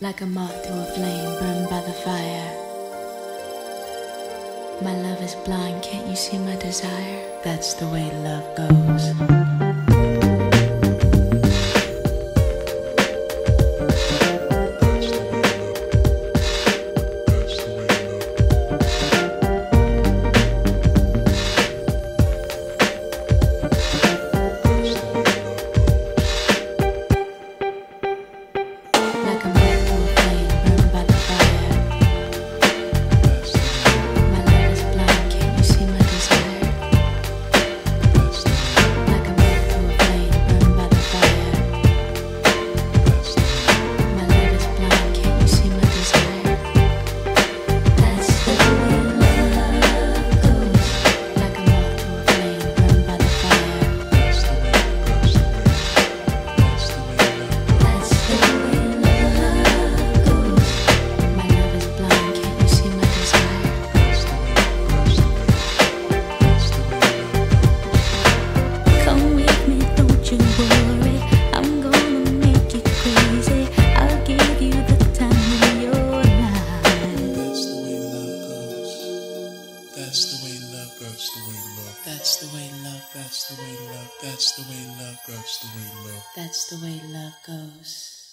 like a moth to a flame burned by the fire. My love is blind, can't you see my desire? That's the way love goes. That's the way love goes. That's the way love. That's the way love. That's the way love. That's the way love. That's the way love. That's the way love goes.